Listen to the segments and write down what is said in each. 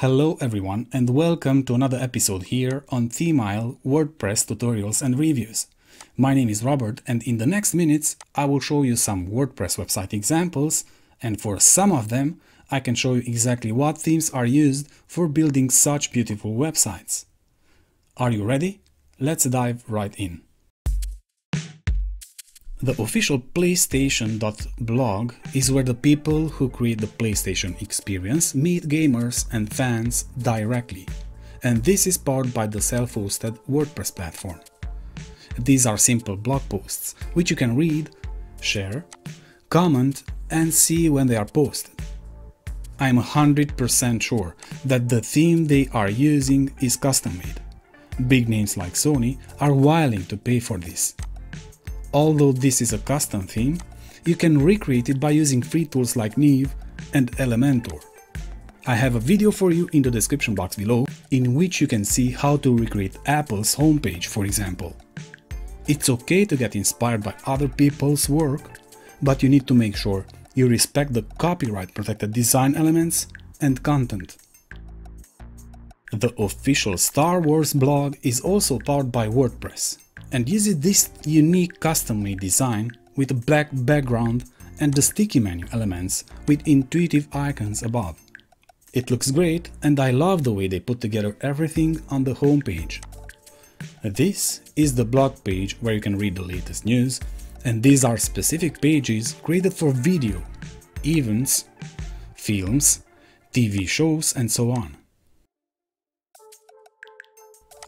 Hello everyone and welcome to another episode here on ThemeIsle WordPress tutorials and reviews. My name is Robert and in the next minutes I will show you some WordPress website examples and for some of them I can show you exactly what themes are used for building such beautiful websites. Are you ready? Let's dive right in. The official PlayStation.blog is where the people who create the PlayStation experience meet gamers and fans directly, and this is powered by the self-hosted WordPress platform. These are simple blog posts, which you can read, share, comment and see when they are posted. I'm 100% sure that the theme they are using is custom made. Big names like Sony are willing to pay for this. Although this is a custom theme, you can recreate it by using free tools like Neve and Elementor. I have a video for you in the description box below in which you can see how to recreate Apple's homepage for example. It's okay to get inspired by other people's work, but you need to make sure you respect the copyright protected design elements and content. The official Star Wars blog is also powered by WordPress and uses this unique custom-made design with a black background and the sticky menu elements with intuitive icons above. It looks great and I love the way they put together everything on the homepage. This is the blog page where you can read the latest news and these are specific pages created for video, events, films, TV shows and so on.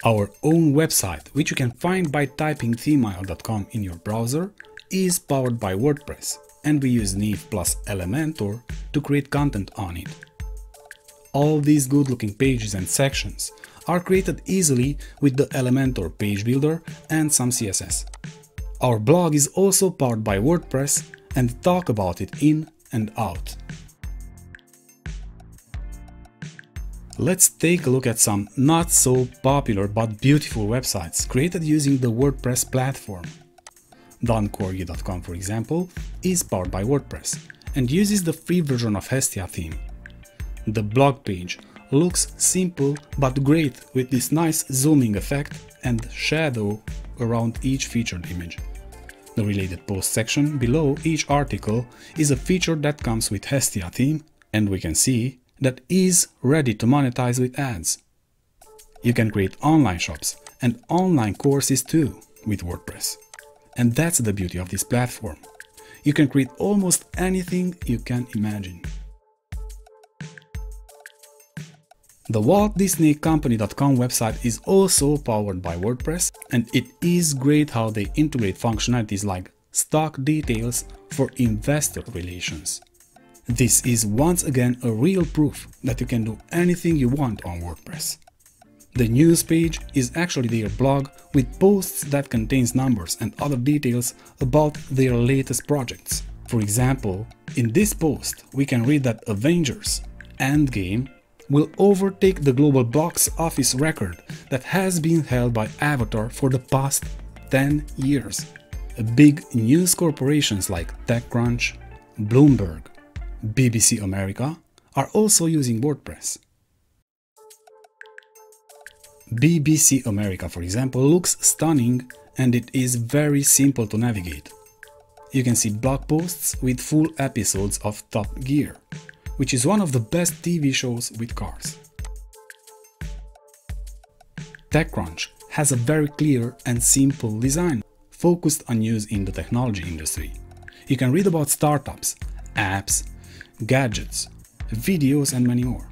Our own website, which you can find by typing themeisle.com in your browser, is powered by WordPress and we use Neve plus Elementor to create content on it. All these good looking pages and sections are created easily with the Elementor page builder and some CSS. Our blog is also powered by WordPress and talk about it in and out. Let's take a look at some not so popular but beautiful websites created using the WordPress platform. DonCorgi.com, for example, is powered by WordPress and uses the free version of Hestia theme. The blog page looks simple but great with this nice zooming effect and shadow around each featured image. The related post section below each article is a feature that comes with Hestia theme and we can see that is ready to monetize with ads. You can create online shops and online courses too with WordPress. And that's the beauty of this platform. You can create almost anything you can imagine. The Walt Disney Company.com website is also powered by WordPress and it is great how they integrate functionalities like stock details for investor relations. This is once again a real proof that you can do anything you want on WordPress. The news page is actually their blog with posts that contains numbers and other details about their latest projects. For example, in this post we can read that Avengers Endgame will overtake the global box office record that has been held by Avatar for the past 10 years. Big news corporations like TechCrunch, Bloomberg, BBC America are also using WordPress. BBC America, for example, looks stunning and it is very simple to navigate. You can see blog posts with full episodes of Top Gear, which is one of the best TV shows with cars. TechCrunch has a very clear and simple design, focused on use in the technology industry. You can read about startups, apps, gadgets, videos and many more.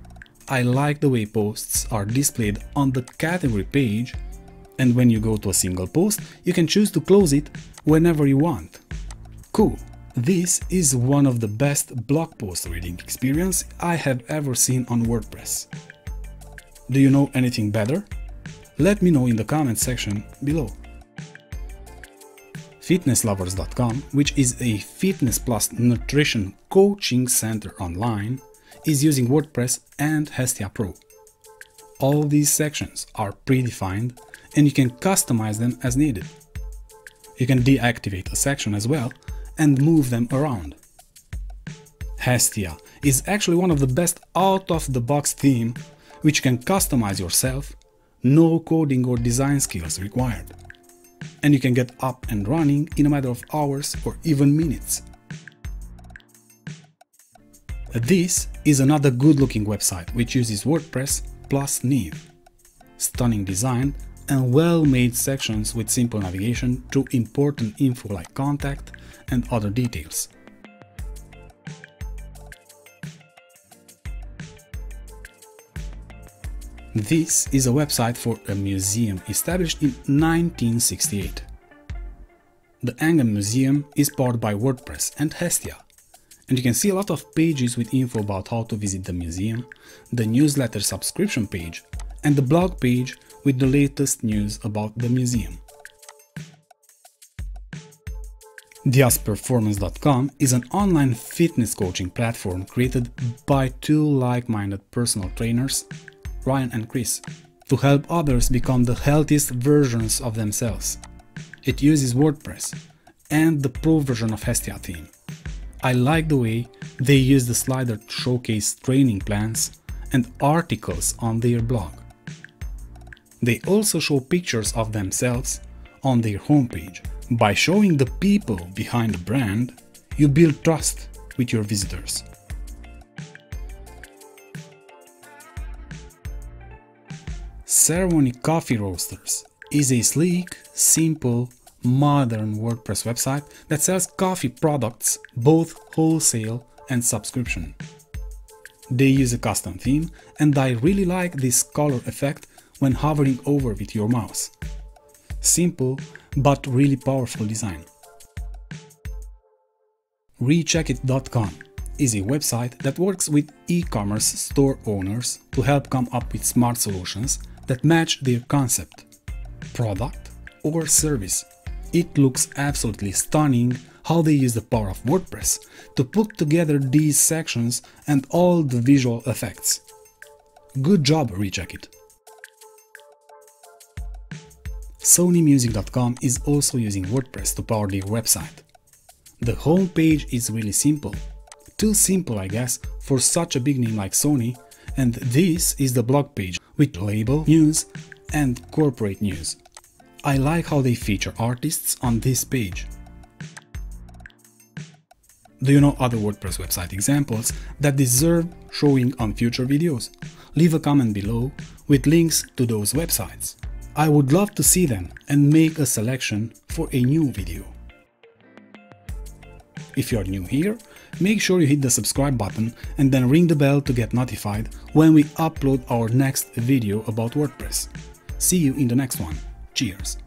I like the way posts are displayed on the category page and when you go to a single post, you can choose to close it whenever you want. Cool! This is one of the best blog post reading experience I have ever seen on WordPress. Do you know anything better? Let me know in the comment section below fitnesslovers.com, which is a fitness plus nutrition coaching center online, is using WordPress and Hestia Pro. All these sections are predefined and you can customize them as needed. You can deactivate a section as well and move them around. Hestia is actually one of the best out-of-the-box theme which can customize yourself, no coding or design skills required. And you can get up and running in a matter of hours or even minutes. This is another good looking website which uses WordPress plus Neve. Stunning design and well-made sections with simple navigation to important info like contact and other details. This is a website for a museum established in 1968. The Angam Museum is powered by WordPress and Hestia, and you can see a lot of pages with info about how to visit the museum, the newsletter subscription page, and the blog page with the latest news about the museum. DiasPerformance.com is an online fitness coaching platform created by two like-minded personal trainers Ryan and Chris, to help others become the healthiest versions of themselves. It uses WordPress and the pro version of Hestia theme. I like the way they use the slider to showcase training plans and articles on their blog. They also show pictures of themselves on their homepage. By showing the people behind the brand, you build trust with your visitors. Ceremony Coffee Roasters is a sleek, simple, modern WordPress website that sells coffee products both wholesale and subscription. They use a custom theme and I really like this color effect when hovering over with your mouse. Simple but really powerful design. Recheckit.com is a website that works with e-commerce store owners to help come up with smart solutions that match their concept, product or service. It looks absolutely stunning how they use the power of WordPress to put together these sections and all the visual effects. Good job, Recheckit! SonyMusic.com is also using WordPress to power their website. The homepage is really simple. Too simple, I guess, for such a big name like Sony, and this is the blog page with label, news and corporate news. I like how they feature artists on this page. Do you know other WordPress website examples that deserve showing on future videos? Leave a comment below with links to those websites. I would love to see them and make a selection for a new video. If you are new here, make sure you hit the subscribe button and then ring the bell to get notified when we upload our next video about WordPress. See you in the next one. Cheers!